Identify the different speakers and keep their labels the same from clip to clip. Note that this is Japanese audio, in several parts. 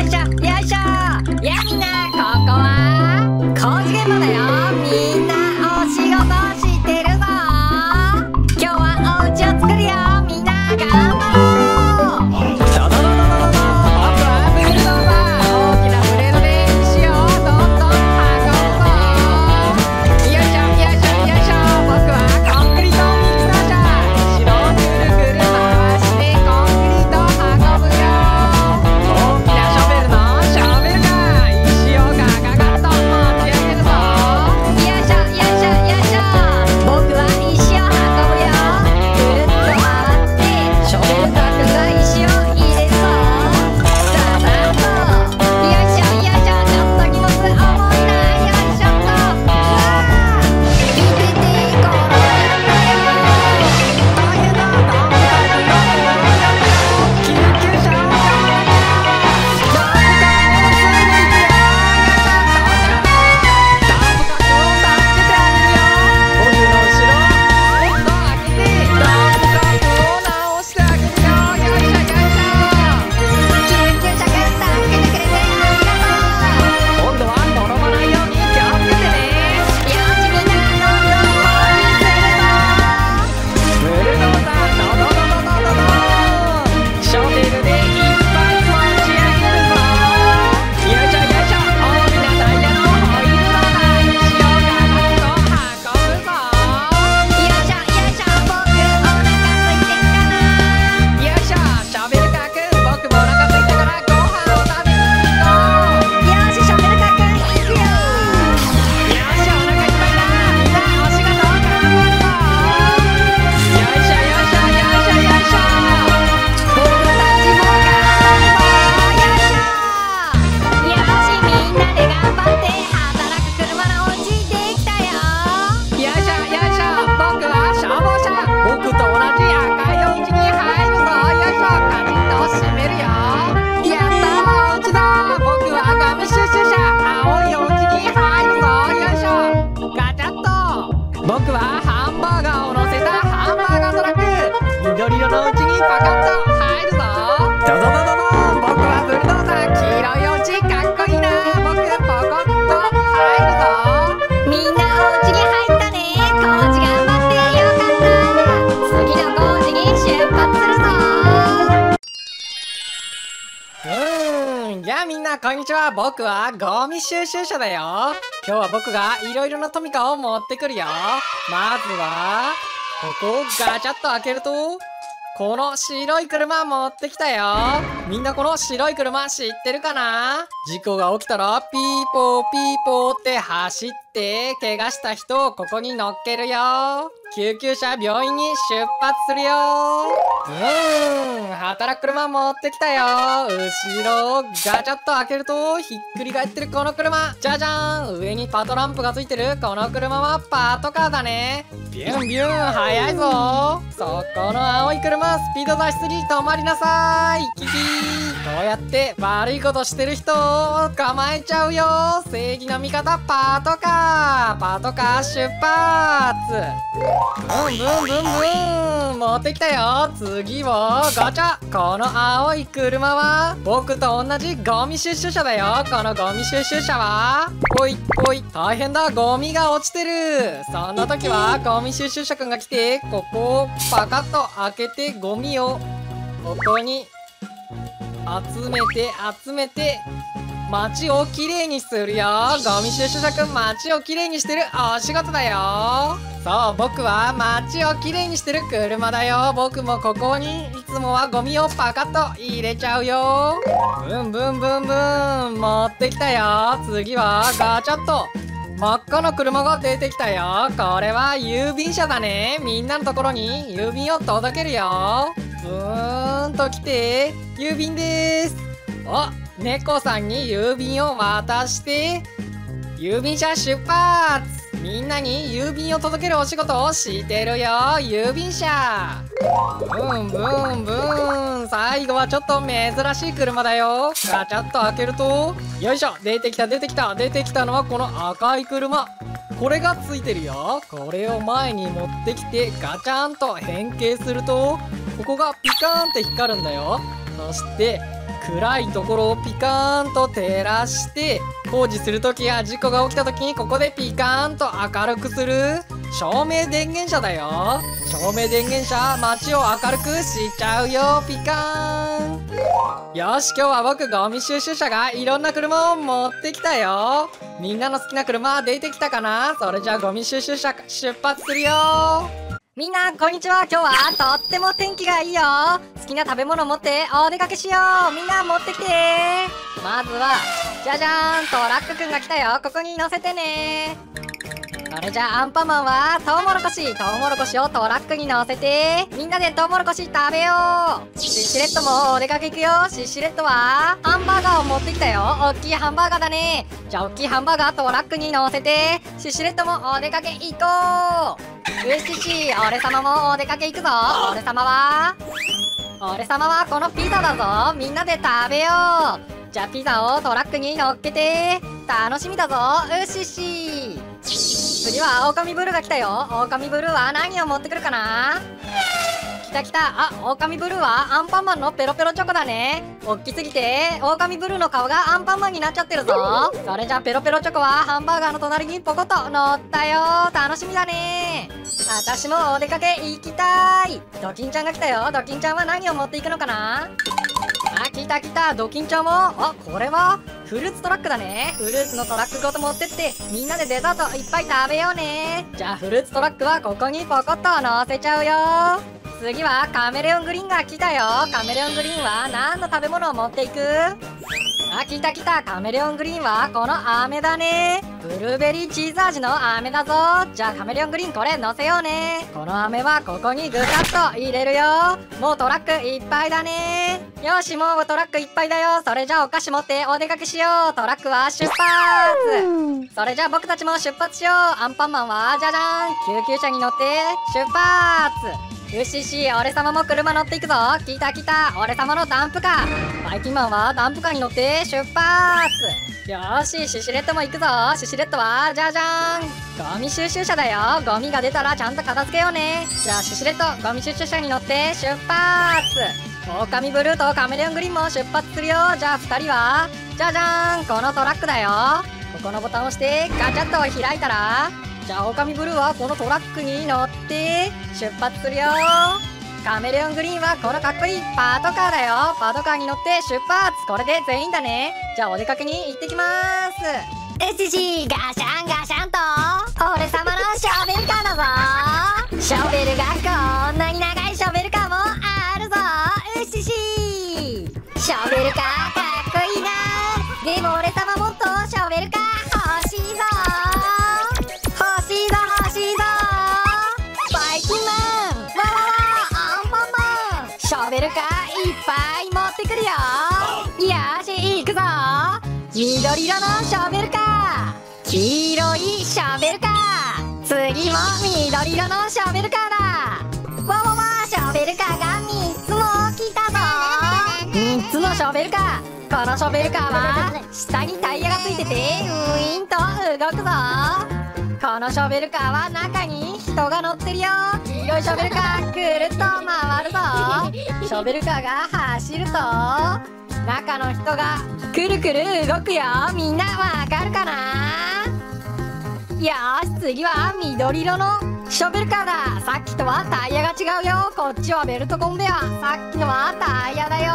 Speaker 1: いし僕はみんなこんにちは。僕はゴミ収集車だよ。今日は僕がいろいろなトミカを持ってくるよ。まずはここをガチャッと開けるとこの白い車持ってきたよ。みんなこの白い車知ってるかな？事故が起きたらピーポーピーポーって走って怪我した人をここに乗っけるよ。救急車病院に出発するよ。うーん働く車持ってきたよ。後ろをガチャッと開けるとひっくり返ってるこの車。じゃじゃーん。上にパトランプがついてる。この車はパトカーだね。ビュンビュン速いぞ。そこの青い車スピード出しすぎ。止まりなさい。キキー。こうやって悪いことしてる人を捕まえちゃうよ。正義の味方パトカーパトカー出発。ブンブンブンブン持ってきたよ。次はガチャ。この青い車は僕と同じゴミ収集車だよ。このゴミ収集車は。ほいほい大変だゴミが落ちてる。そんな時はゴミ収集車くんが来てここをパカッと開けてゴミをここに集めて集めて街をきれいにするよ。ゴミ収集車くん街をきれいにしてる。お仕事だよ。そう僕は街をきれいにしてる。車だよ。僕もここにいつもはゴミをパカッと入れちゃうよ。ブンブンブンブン。持ってきたよ。次はガチャッと。真っ赤な車が出てきたよ。これは郵便車だね。みんなのところに郵便を届けるよ。ブーンと来て郵便です。お猫さんに郵便を渡して。郵便車出発。みんなに郵便を届けるお仕事をしてるよ。郵便車。ブンブンブン。最後はちょっと珍しい車だよ。ガチャッと開けるとよいしょ。出てきた出てきた。出てきたのはこの赤い車。これがついてるよ。これを前に持ってきてガチャンと変形するとここがピカーンって光るんだよ。そして暗いところをピカーンと照らして工事する時や事故が起きた時にここでピカーンと明るくする。照明電源車だよ。照明電源車街を明るくしちゃうよ。ピカーン。よし今日は僕ゴミ収集車がいろんな車を持ってきたよ。みんなの好きな車出てきたかな？それじゃあゴミ収集車出発するよ。みんなこんにちは。今日はとっても天気がいいよ。好きな食べ物持ってお出かけしよう。みんな持ってきて。まずはじゃじゃーんトラックくんが来たよ。ここに乗せてね。それじゃあアンパンマンはトウモロコシトウモロコシをトラックに乗せてみんなでトウモロコシ食べよう。シシレットもお出かけ行くよ。シシレットはハンバーガーを持ってきたよ。おっきいハンバーガーだね。じゃあおっきいハンバーガートラックに乗せてシシレットもお出かけ行こう。よしし俺様もお出かけ行くぞ。俺様は俺様はこのピザだぞ。みんなで食べよう。じゃあピザをトラックに乗っけて。楽しみだぞ。うしし次は狼ブルーが来たよ。狼ブルーは何を持ってくるかな？来た来た。あ狼ブルーはアンパンマンのペロペロチョコだね。おっきすぎて。狼ブルーの顔がアンパンマンになっちゃってるぞ。それじゃペロペロチョコはハンバーガーの隣にポコと乗ったよ。楽しみだね。私もお出かけ行きたい。ドキンちゃんが来たよ。ドキンちゃんは何を持っていくのかな？あ来た来た。ドキンちゃんも。あこれは？フルーツトラックだね。フルーツのトラックごと持ってってみんなでデザートいっぱい食べようね。じゃあフルーツトラックはここにポコッと乗せちゃうよ。次はカメレオングリーンが来たよ。カメレオングリーンは何の食べ物を持っていく？あ来た来た。カメレオングリーンはこの飴だね。ブルーベリーチーズ味の飴だぞ。じゃあカメレオングリーンこれ乗せようね。この飴はここにぐさっと入れるよ。もうトラックいっぱいだね。よしもうトラックいっぱいだよ。それじゃあお菓子持ってお出かけしよう。トラックは出発。それじゃあ僕たちも出発しよう。アンパンマンはじゃじゃん。救急車に乗って出発。よしし俺様も車乗っていくぞ来た来た俺様のダンプカーバイキンマンはダンプカーに乗って出発よしシシレットも行くぞシシレットはじゃじゃーんゴミ収集車だよゴミが出たらちゃんと片付けようねじゃあシシレットゴミ収集車に乗って出発狼ブルーとカメレオングリーンも出発するよじゃあ2人はじゃじゃーんこのトラックだよここのボタンを押してガチャッと開いたらじゃあ狼ブルーはこのトラックに乗って出発するよ。カメレオングリーンはこのかっこいいパトカーだよ。パトカーに乗って出発。これで全員だね。じゃあお出かけに行ってきます。
Speaker 2: うししガシャンガシャンと俺様のショベルカーだぞ。ショベルがこんなに長いショベルカーもあるぞ。うししショベルカーくるよ。よし行くぞ。緑色のショベルカー。黄色いショベルカー。次も緑色のショベルカーだ。わわわショベルカーが3つも来たぞ。3つのショベルカー。このショベルカーは下にタイヤがついててウィーンと動くぞ。このショベルカーは中に人が乗ってるよ。いショベルカーくるっと回るぞ。ショベルカーが走ると中の人がくるくる動くよ。みんなわかるかな？よし次は緑色の。ショベルカーださっきとはタイヤが違うよ。こっちはベルトコンベヤさっきのはタイヤだよ。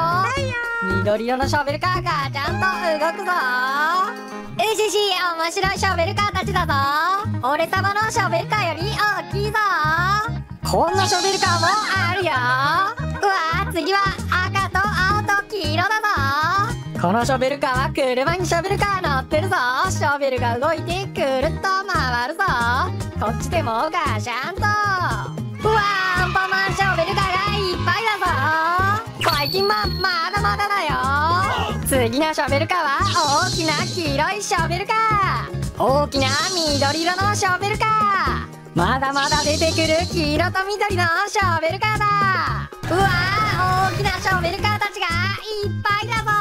Speaker 2: 緑色のショベルカーがちゃんと動くぞ。うしし面白いショベルカーたちだぞ。俺様のショベルカーより大きいぞ。こんなショベルカーもあるよ。うわ次は赤と青と黄色だぞ。このショベルカーは車にショベルカー乗ってるぞ。ショベルが動いてくるっと回るぞ。こっちでもガシャンと。うわーアンパンマンショベルカーがいっぱいだぞ。バイキンマンまだまだだよ。次のショベルカーは大きな黄色いショベルカー。大きな緑色のショベルカー。まだまだ出てくる黄色と緑のショベルカーだ。うわー大きなショベルカーたちがいっぱいだぞ。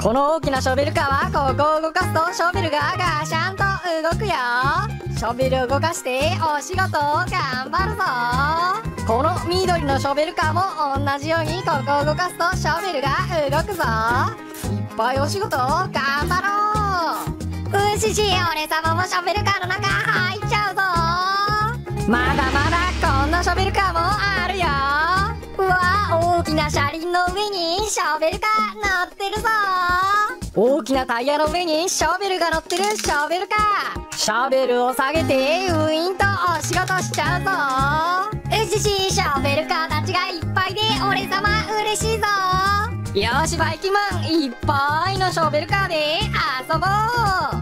Speaker 2: この大きなショベルカーはここを動かすとショベルがガシャンと動くよ。シショベルを動かしてお仕事を頑張るぞ。この緑のショベルカーも同じようにここを動かすとショベルが動くぞ。いっぱいお仕事を頑張ろう。しし俺様もショベルカーの中入っちゃうぞ。まだまだこんなショベルカーもあるよ。うわ大きな車輪の上にショベルカー乗ってるぞ。大きなタイヤの上にショベルが乗ってるショベルカー。ショベルを下げてウィンとお仕事しちゃうぞ。うししショベルカーたちがいっぱいで俺様嬉しいぞ。よしバイキンマンいっぱいのショベルカーで遊ぼう。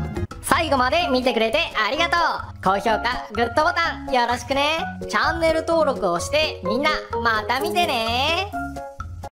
Speaker 2: 最後まで見てくれてありがとう。高評価グッドボタンよろしくね。チャンネル登録をしてみんなまた見てね。